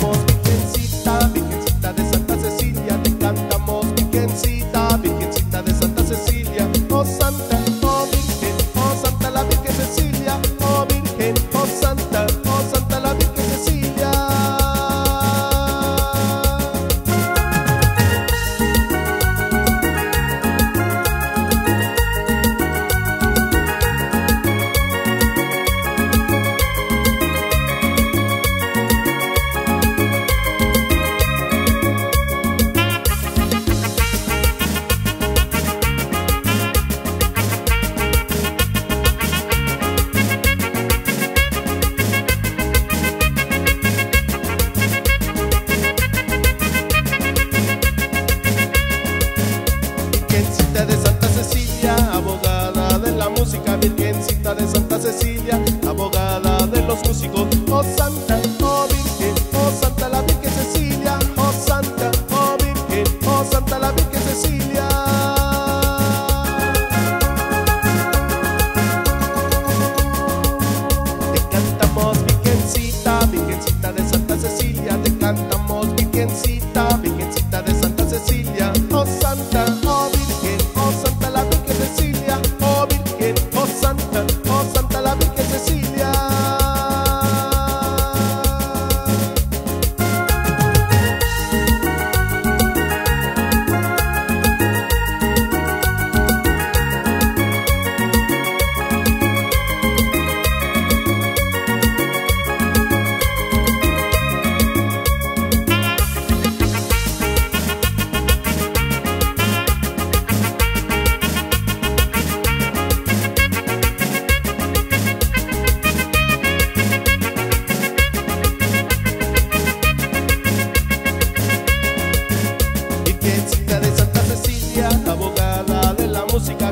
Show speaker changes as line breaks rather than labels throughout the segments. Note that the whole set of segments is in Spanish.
for música virgencita de Santa Cecilia, abogada de los músicos, oh Santa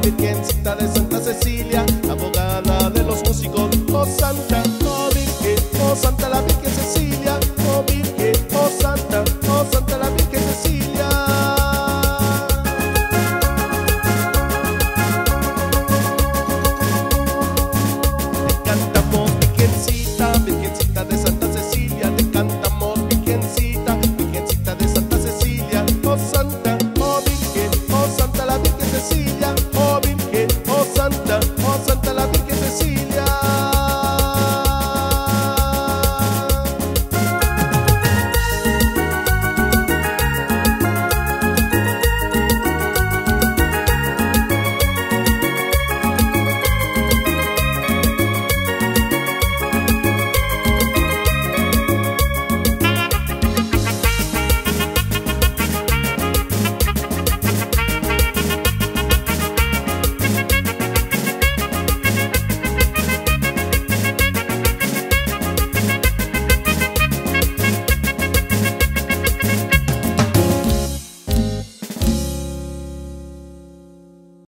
Virgencita de Santa Cecilia, abogada de los músicos, oh Santa, oh Virgen, oh Santa la Virgen.